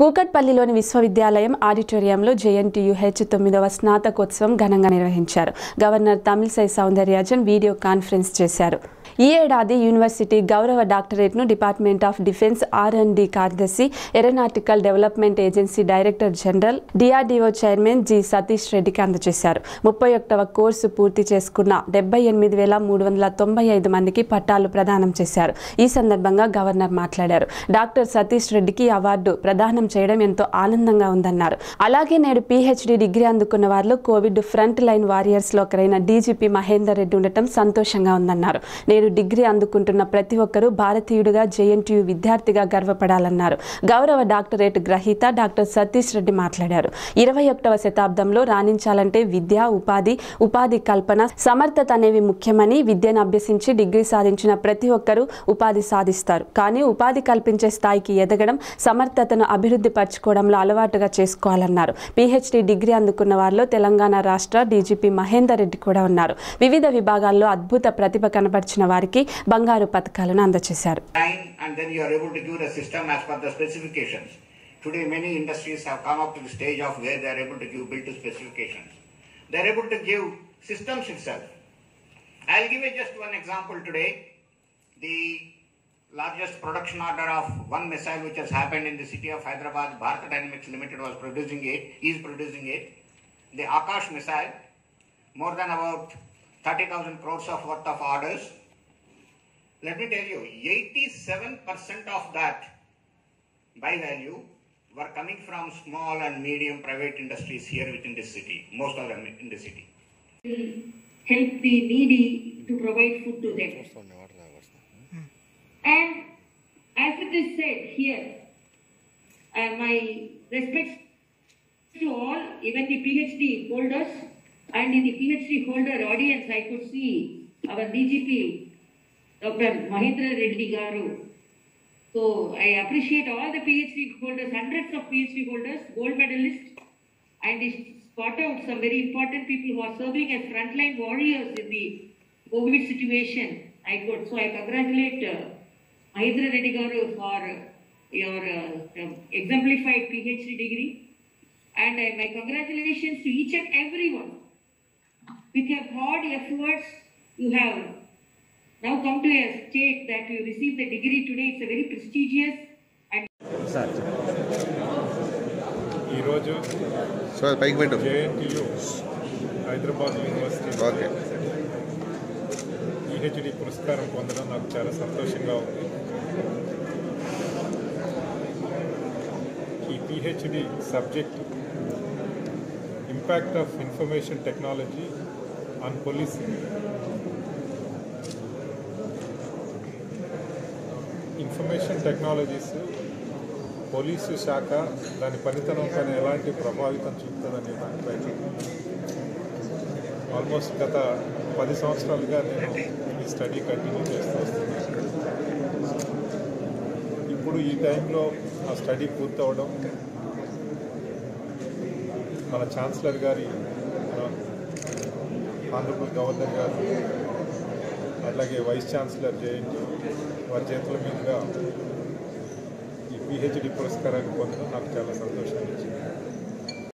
కూకట్పల్లిలోని విశ్వవిద్యాలయం ఆడిటోరియంలో జేఎన్టీయుహెచ్ తొమ్మిదవ స్నాతకోత్సవం ఘనంగా నిర్వహించారు. Governor Tamilisai Soundararajan video conference చేశారు. ఈ ఏడాది యూనివర్సిటీ గౌరవ డాక్టరేట్ను department of defence R and D కార్యదర్శి aeronautical development agency director general DRDO chairman G Satish రెడ్డికి అందజేశారు. ముప్పై ఒకటవ కోర్సు పూర్తి చేసుకున్న డెబ్బై ఎనిమిది వేల మూడు వందల తొంభై ఐదు మందికి పట్టాలు ప్రదానం చేశారు. ఈ సందర్భంగా గవర్నర్ మాట్లాడారు. డాక్టర్ సతీష్ రెడ్డికి అవార్డు ప్రదానం చేయడం ఎంతో ఆనందంగా ఉందన్నారు. అలాగే నేడు పీహెచ్డీ డిగ్రీ అందుకున్న వారిలో కోవిడ్ ఫ్రంట్ లైన్ వారియర్స్లో ఒకరైన డీజీపీ మహేందర్ రెడ్డి ఉండటం సంతోషంగా ఉందన్నారు. నేడు డిగ్రీ అందుకుంటున్న ప్రతి ఒక్కరూ భారతీయుడిగా జేఎన్టీయు విద్యార్థిగా గర్వపడాలన్నారు. గౌరవ డాక్టరేట్ గ్రహీత డాక్టర్ సతీష్ రెడ్డి మాట్లాడారు. ఇరవై ఒకటవ శతాబ్దంలో రాణించాలంటే విద్య ఉపాధి ఉపాధి కల్పన సమర్థత అనేవి ముఖ్యమని విద్యను అభ్యసించి డిగ్రీ సాధించిన ప్రతి ఒక్కరూ ఉపాధి సాధిస్తారు. కానీ ఉపాధి కల్పించే స్థాయికి ఎదగడం సమర్థతను అభివృద్ధి పరచుకోవడంలో అలవాటుగా చేసుకోవాలన్నారు. పిహెచ్డి డిగ్రీ అందుకున్న వారిలో తెలంగాణ రాష్ట్ర డీజీపీ మహేందర్ రెడ్డి కూడా ఉన్నారు. వివిధ విభాగాల్లో అద్భుత ప్రతిభ కనబర్చిన వారికి బంగారు పథకాలను అందజేశారు you are able to do the system as per the specifications. Today many industries have come up to the stage of where they are able to give build to specifications. They are able to give systems itself. I'll give you just one example today. The largest production order of one missile which has happened in the city of Hyderabad, Bharat Dynamics Limited was producing it, is producing it. The Akash missile, more than about 30,000 crores of worth of orders. Let me tell you, 87% of that by value were coming from small and medium private industries here within this city, most of them in the city. help the needy to provide food to them. And as it is said here, uh, my respects to all, even the PhD holders, and in the PhD holder audience, I could see our DGP, Dr. Mahendra Reddy Garu. So I appreciate all the PhD holders, hundreds of PhD holders, gold medalists, and spot out some very important people who are serving as frontline warriors in the COVID situation. I could so I congratulate uh, Mahindra Reddy Garu for uh, your uh, exemplified PhD degree, and uh, my congratulations to each and everyone. With your hard efforts, you have now come to a state that you receive the degree today. It's a very prestigious and ఈరోజు sir పైకి పెట్టు. JNTU Hyderabad university okay. PhD పురస్కారం పొందడం నాకు చాలా సంతోషంగా ఉంది. ఈ PhD subject impact of information technology on policing information technologies police శాఖ దాని పనితనం పైన ఎలాంటి ప్రభావితం చూపుతుందనే దానిపై ఆల్మోస్ట్ గత పది సంవత్సరాలుగా నేను ఈ స్టడీ కంటిన్యూ చేస్తూ వస్తున్నాను. ఇప్పుడు ఈ టైంలో ఆ స్టడీ పూర్తవడం మన ఛాన్సలర్ గారి ఆనరబుల్ గవర్నర్ గారు అట్లాగే వైస్ ఛాన్సలర్ జయంతి వారి చేతుల మీదుగా ఈ పిహెచ్డి పురస్కారాన్ని పొందడం నాకు చాలా సంతోషాన్ని ఇచ్చింది